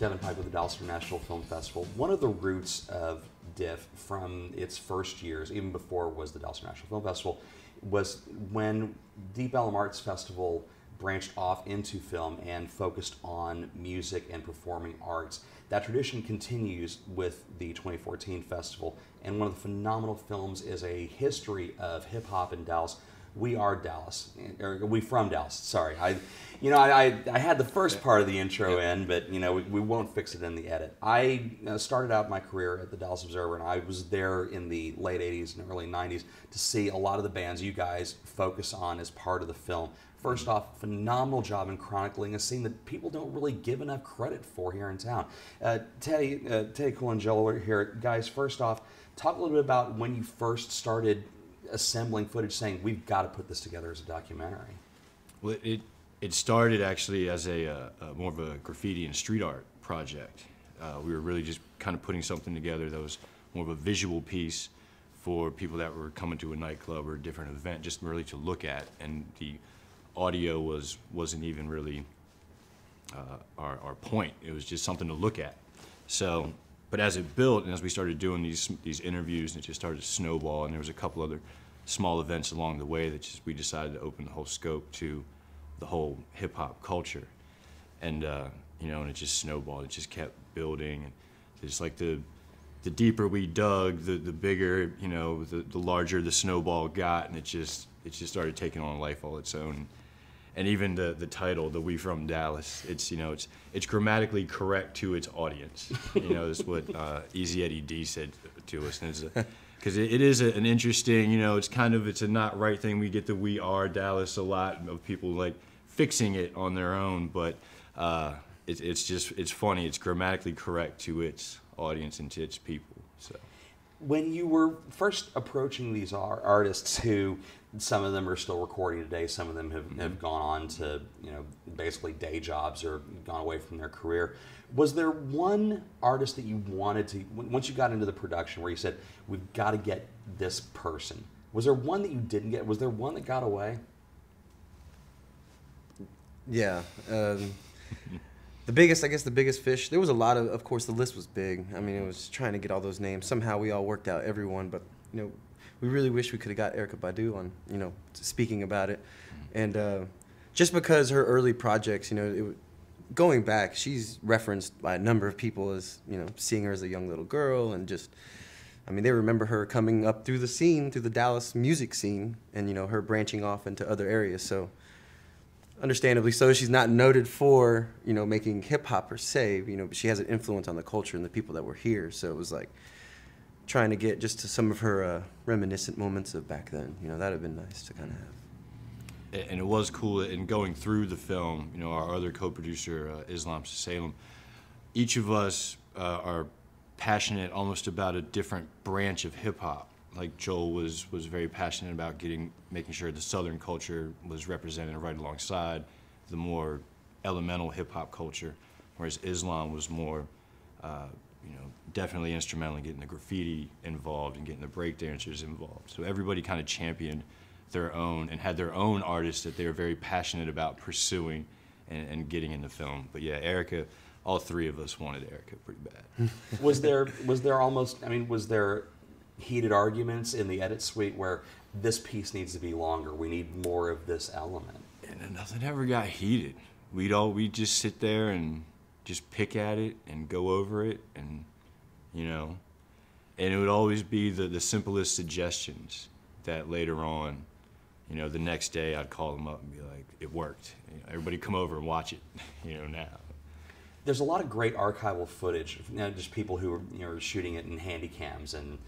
Devin Pike with the Dallas International Film Festival. One of the roots of DIFF from its first years, even before was the Dallas International Film Festival, was when Deep Ellum Arts Festival branched off into film and focused on music and performing arts. That tradition continues with the 2014 festival, and one of the phenomenal films is a history of hip hop in Dallas. We are Dallas, or we from Dallas. Sorry, I, you know, I, I had the first part of the intro in, but you know, we, we won't fix it in the edit. I started out my career at the Dallas Observer, and I was there in the late '80s and early '90s to see a lot of the bands you guys focus on as part of the film. First off, phenomenal job in chronicling a scene that people don't really give enough credit for here in town. Uh, Teddy, uh, Teddy Colangelo here, guys. First off, talk a little bit about when you first started assembling footage, saying we've got to put this together as a documentary. Well, it it started actually as a, uh, uh, more of a graffiti and street art project. Uh, we were really just kind of putting something together that was more of a visual piece for people that were coming to a nightclub or a different event, just really to look at. And the audio was wasn't even really uh, our, our point. It was just something to look at. So, but as it built and as we started doing these these interviews, and it just started to snowball, and there was a couple other small events along the way that just we decided to open the whole scope to the whole hip hop culture, and uh, you know, and it just snowballed. It just kept building, and just like the the deeper we dug, the the bigger you know, the, the larger the snowball got, and it just it just started taking on life all its own. And even the the title, the "We from Dallas," it's you know it's it's grammatically correct to its audience. You know, that's what uh, Easy Eddie D said to us, and because it, it is an interesting, you know, it's kind of it's a not right thing. We get the "We are Dallas" a lot of people like fixing it on their own, but uh, it, it's just it's funny. It's grammatically correct to its audience and to its people. So when you were first approaching these artists who some of them are still recording today some of them have, mm-hmm. have gone on to you know basically day jobs or gone away from their career was there one artist that you wanted to once you got into the production where you said we've got to get this person was there one that you didn't get was there one that got away yeah um, the biggest, I guess, the biggest fish. There was a lot of, of course, the list was big. I mean, it was trying to get all those names. Somehow we all worked out everyone, but you know, we really wish we could have got Erykah Badu on, you know, speaking about it, and uh, just because her early projects, you know, it, going back, she's referenced by a number of people as, you know, seeing her as a young little girl and just. I mean, they remember her coming up through the scene, through the Dallas music scene, and you know her branching off into other areas. So understandably so. She's not noted for you know making hip hop per se, you know, but she has an influence on the culture and the people that were here. So it was like trying to get just to some of her uh, reminiscent moments of back then. You know, that'd have been nice to kind of have. And it was cool in going through the film. You know, our other co-producer, uh, Islam Salem, each of us uh, are passionate almost about a different branch of hip hop like Joel was was very passionate about getting making sure the Southern culture was represented right alongside the more elemental hip hop culture, whereas Islam was more, uh, you know, definitely instrumental in getting the graffiti involved and getting the breakdancers involved. So everybody kind of championed their own and had their own artists that they were very passionate about pursuing and, and getting in the film. But yeah, Erykah, all three of us wanted Erykah pretty bad. was there was there almost I mean was there heated arguments in the edit suite where this piece needs to be longer. We need more of this element. And nothing ever got heated. We'd all we'd just sit there and just pick at it and go over it and you know and it would always be the, the simplest suggestions that later on you know the next day i'd call them up and be like it worked you know, everybody come over and watch it you know now there's a lot of great archival footage you know, just people who are you know, shooting it in handy cams and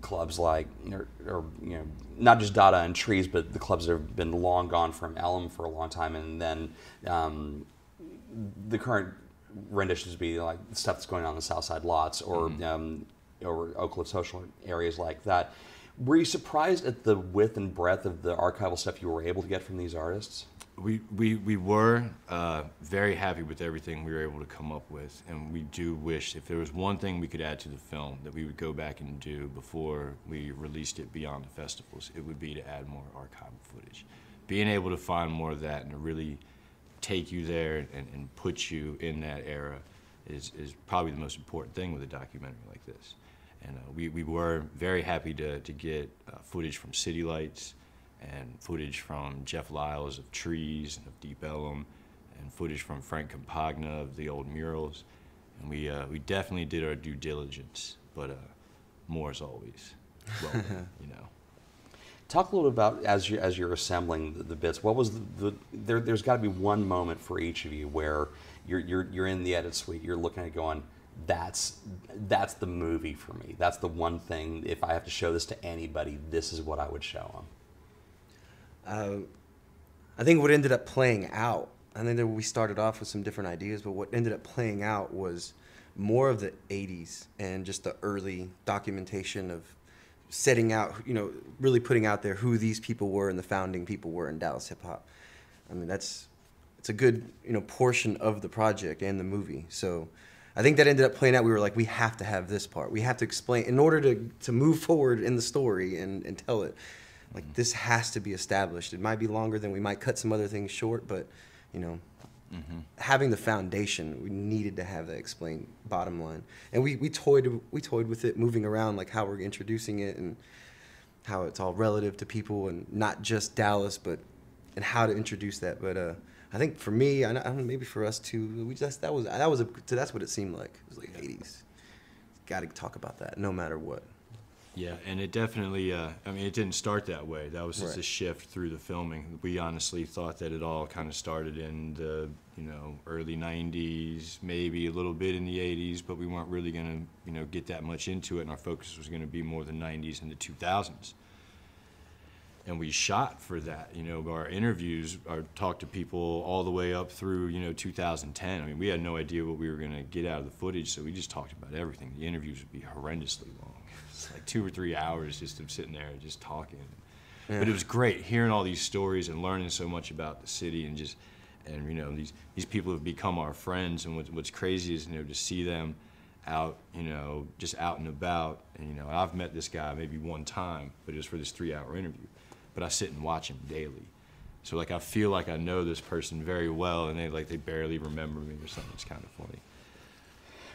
clubs like, or, or, you know, not just Dada and Trees, but the clubs that have been long gone from Ellum for a long time, and then um, the current renditions be like stuff that's going on in the South Side lots or mm-hmm. um, or Oak Cliff social areas like that. Were you surprised at the width and breadth of the archival stuff you were able to get from these artists? we, we, we were uh, very happy with everything we were able to come up with, and we do wish if there was one thing we could add to the film that we would go back and do before we released it beyond the festivals, it would be to add more archival footage. Being able to find more of that and to really take you there and, and put you in that era is, is probably the most important thing with a documentary like this. And uh, we, we were very happy to, to get uh, footage from City Lights and footage from Jeff Liles of Trees and of Deep Ellum and footage from Frank Campagna of the old murals. And we, uh, we definitely did our due diligence, but uh, more as always. Well, you know. Talk a little about as you as you're assembling the, the bits. What was the, the there? There's got to be one moment for each of you where you're you're you're in the edit suite. You're looking at it going, that's that's the movie for me. That's the one thing. If I have to show this to anybody, this is what I would show them. Uh, I think what ended up playing out, I think that we started off with some different ideas, but what ended up playing out was more of the 80s and just the early documentation of setting out, you know, really putting out there who these people were and the founding people were in Dallas hip hop. I mean, that's it's a good, you know, portion of the project and the movie. So I think that ended up playing out. We were like, we have to have this part. We have to explain in order to to move forward in the story and, and tell it. Like this has to be established. It might be longer than we might cut some other things short, but you know, having the foundation, we needed to have that explained bottom line. And we, we toyed we toyed with it, moving around like how we're introducing it and how it's all relative to people and not just Dallas, but and how to introduce that. But uh, I think for me, I don't know, maybe for us too, we just that was that was a that's what it seemed like. It was like '80s. Got to talk about that, no matter what. Yeah, and it definitely, uh, I mean, it didn't start that way. That was just a shift through the filming. We honestly thought that it all kind of started in the, you know, early 90s, maybe a little bit in the 80s, but we weren't really going to, you know, get that much into it, and our focus was going to be more the 90s and the 2000s. And we shot for that, you know, our interviews, our talk to people all the way up through, you know, 2010. I mean, we had no idea what we were going to get out of the footage, so we just talked about everything. The interviews would be horrendously long. It's like two or three hours just of sitting there just talking. But it was great hearing all these stories and learning so much about the city and just, and you know, these these people have become our friends. And what's what's crazy is you know to see them out, you know, just out and about. And you know, I've met this guy maybe one time, but it was for this three-hour interview. But I sit and watch him daily. So like I feel like I know this person very well, and they like they barely remember me or something. It's kind of funny.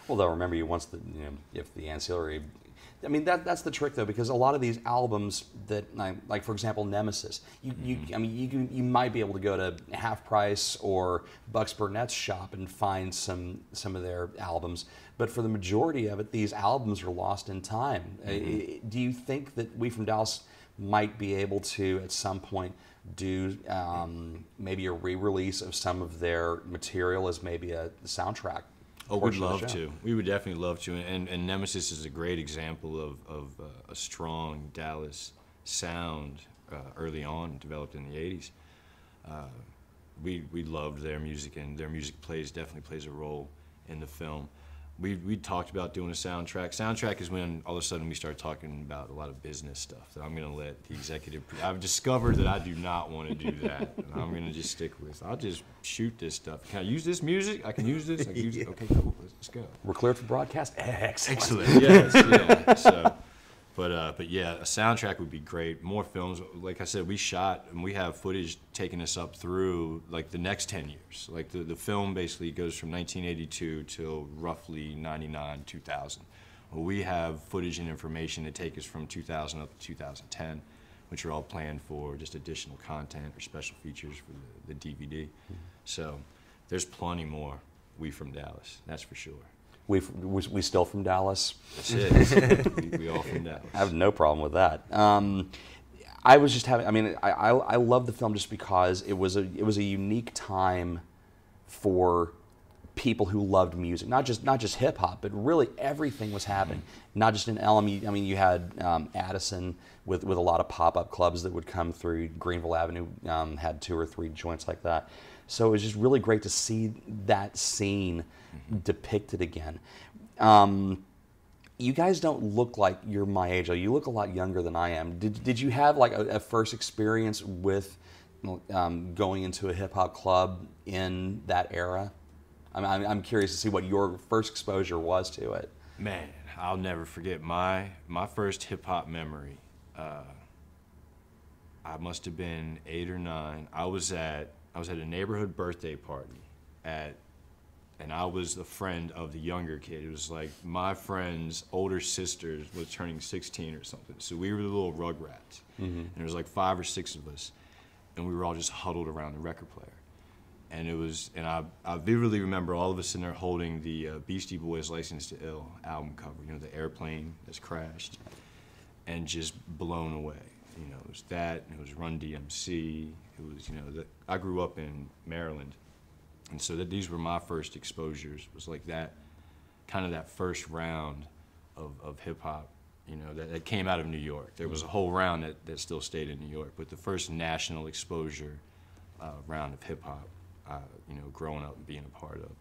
Well, they'll remember you once the you know if the ancillary. I mean that that's the trick though because a lot of these albums that like, for example Nemesis you, you I mean you can, you might be able to go to Half Price or Bucks Burnett's shop and find some some of their albums but for the majority of it these albums are lost in time. Uh, Do you think that we from Dallas might be able to at some point do um, maybe a re-release of some of their material as maybe a soundtrack? Oh, we'd portion of the love to. We would definitely love to. And, and Nemesis is a great example of, of uh, a strong Dallas sound uh, early on, developed in the 80s. Uh, we, we loved their music, and their music plays definitely plays a role in the film. We, we talked about doing a soundtrack. Soundtrack is when all of a sudden we start talking about a lot of business stuff that I'm going to let the executive. I've discovered that I do not want to do that. and I'm going to just stick with. I'll just shoot this stuff. Can I use this music? I can use this. I can use it. Okay, cool. Let's, let's go. We're cleared for broadcast. Excellent. Excellent. yes. Yeah. So, but uh, but yeah, a soundtrack would be great. More films. Like I said, we shot and we have footage taking us up through like the next ten years. Like the the film basically goes from 1982 till roughly 99, 2000. Well, we have footage and information that take us from 2000 up to 2010, which are all planned for just additional content or special features for the, the DVD. So there's plenty more. We from Dallas, that's for sure. We, we, we still from Dallas. That's it. we, we all from Dallas. I have no problem with that. Um, I was just having. I mean, I, I, I love the film just because it was a it was a unique time for people who loved music, not just not just hip hop, but really everything was happening. Not just in Elm. I mean, you had um, Addison with with a lot of pop up clubs that would come through. Greenville Avenue um, had two or three joints like that. So it was just really great to see that scene depicted again. Um, you guys don't look like you're my age. though. You look a lot younger than I am. Did, did you have like a, a first experience with um, going into a hip hop club in that era? I'm, I'm, I'm curious to see what your first exposure was to it. Man, I'll never forget my my first hip hop memory. Uh, I must have been eight or nine. I was at I was at a neighborhood birthday party at and I was the friend of the younger kid. It was like my friend's older sister was turning 16 or something. So we were the little rugrats. And there was like five or six of us, and we were all just huddled around the record player. And it was, and I, I vividly remember all of us in there holding the uh, Beastie Boys License to Ill album cover, you know, the airplane that's crashed, and just blown away. You know, it was that, and it was Run DMC, it was, you know, the, I grew up in Maryland, and so that these were my first exposures was like that kind of that first round of, of hip hop you know that, that came out of new york. There was a whole round that, that still stayed in new york but the first national exposure uh, round of hip hop uh, you know growing up and being a part of.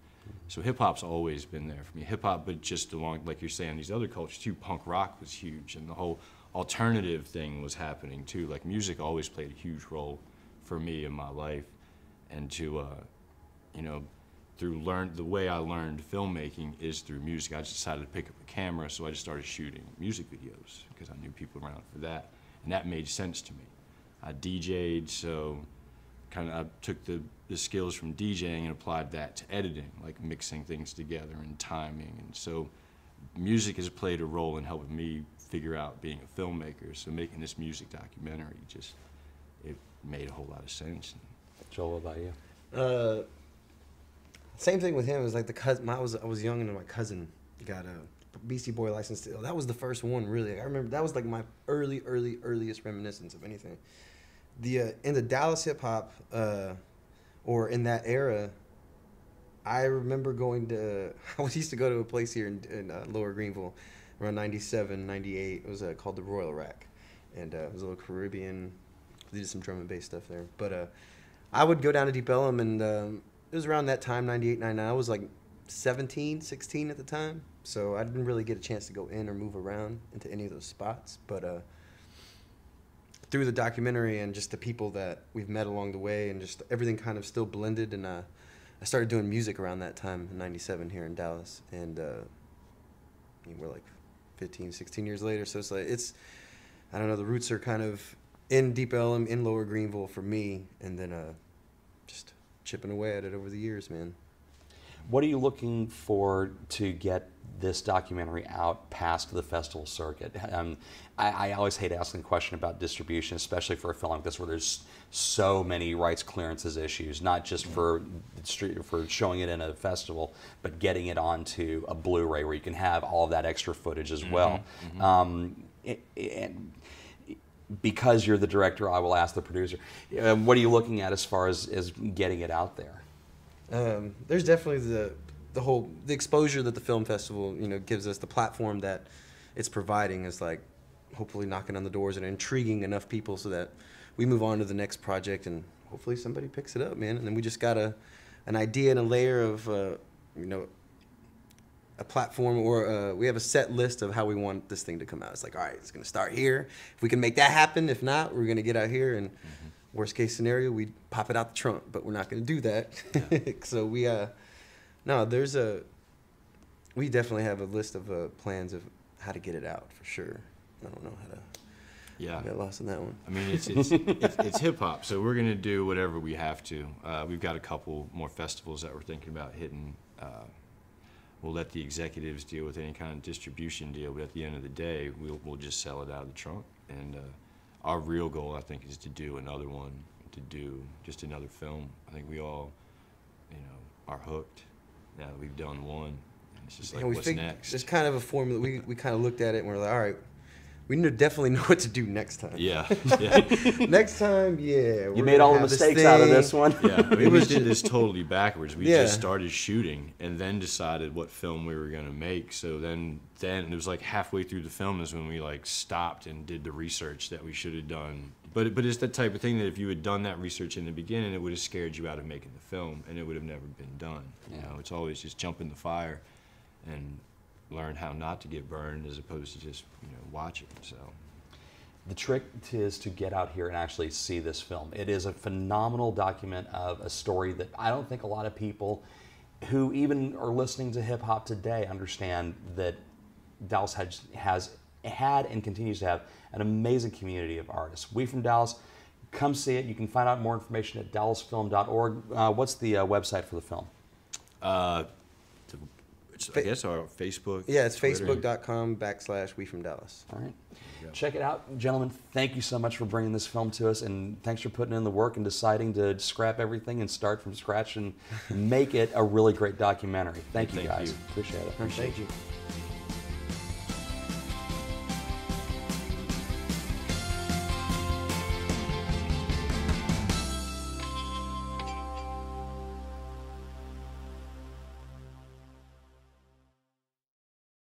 So hip hop's always been there for me. Hip hop but just along like you're saying these other cultures too punk rock was huge and the whole alternative thing was happening too. Like music always played a huge role for me in my life and to uh, you know, through learn the way I learned filmmaking is through music. I just decided to pick up a camera, so I just started shooting music videos because I knew people around for that, and that made sense to me. I DJ'd, so kind of I took the, the skills from DJing and applied that to editing, like mixing things together and timing, and so music has played a role in helping me figure out being a filmmaker. So making this music documentary just it made a whole lot of sense. Joel, what about you? Uh, same thing with him. It was like the cousin. I was I was young and my cousin got a Beastie Boy license to. That was the first one, really. I remember that was like my early, early, earliest reminiscence of anything. The uh, in the Dallas hip hop, uh, or in that era, I remember going to. I used to go to a place here in, in uh, Lower Greenville, around 97, 98. It was uh, called the Royal Rack, and uh, it was a little Caribbean. They did some drum and bass stuff there, but uh, I would go down to Deep Ellum, and um, it was around that time, 98, 99. I was like 17, 16 at the time, so I didn't really get a chance to go in or move around into any of those spots. But uh, through the documentary and just the people that we've met along the way, and just everything kind of still blended, and uh, I started doing music around that time in 97 here in Dallas, and uh, I mean, we're like 15, 16 years later, so it's like, it's, I don't know, the roots are kind of in Deep Ellum, in Lower Greenville for me, and then uh, just chipping away at it over the years, man. What are you looking for to get this documentary out past the festival circuit? Um, I, I, always hate asking the question about distribution, especially for a film like this, where there's so many rights clearances issues, not just for for showing it in a festival, but getting it onto a Blu-ray where you can have all of that extra footage as well. Mm-hmm. Um, it, and because you're the director, I will ask the producer. Um, what are you looking at as far as, as getting it out there? Um, there's definitely the the whole the exposure that the film festival you know gives us, the platform that it's providing is like hopefully knocking on the doors and intriguing enough people so that we move on to the next project and hopefully somebody picks it up, man. And then we just got a an idea and a layer of uh, you know a platform or uh, we have a set list of how we want this thing to come out. It's like, all right, it's going to start here. If we can make that happen, if not, we're going to get out here and mm-hmm. worst case scenario, we pop it out the trunk, but we're not going to do that. Yeah. so we, uh, no, there's a, we definitely have a list of uh, plans of how to get it out for sure. I don't know how to. Yeah, I got lost in that one. I mean, it's it's it's, it's hip hop, so we're gonna do whatever we have to. Uh, we've got a couple more festivals that we're thinking about hitting uh, we'll let the executives deal with any kind of distribution deal, but at the end of the day, we'll, we'll just sell it out of the trunk. And uh, our real goal, I think, is to do another one, to do just another film. I think we all, you know, are hooked now that we've done one. And it's just like, what's next? It's kind of a formula. We, we kind of looked at it and we're like, all right, we need to definitely know what to do next time. Yeah. yeah. next time, yeah. You made all the mistakes out of this one. yeah. I mean, we did this totally backwards. We yeah. just started shooting and then decided what film we were going to make. So then, then it was like halfway through the film is when we like stopped and did the research that we should have done. But but it's that type of thing that if you had done that research in the beginning, it would have scared you out of making the film, and it would have never been done. You know, it's always just jump in the fire, and learn how not to get burned as opposed to just you know watch it. So. The trick is to get out here and actually see this film. It is a phenomenal document of a story that I don't think a lot of people who even are listening to hip hop today understand that Dallas has, has had and continues to have an amazing community of artists. We from Dallas, come see it. You can find out more information at dallasfilm.org. Uh, what's the uh, website for the film? Uh, It's, I guess our Facebook. Yeah, it's Twitter. facebook.com backslash we from Dallas. All right. Yeah. Check it out. Gentlemen, thank you so much for bringing this film to us, and thanks for putting in the work and deciding to scrap everything and start from scratch and make it a really great documentary. Thank you, Thank guys. you. Appreciate it. Thank you.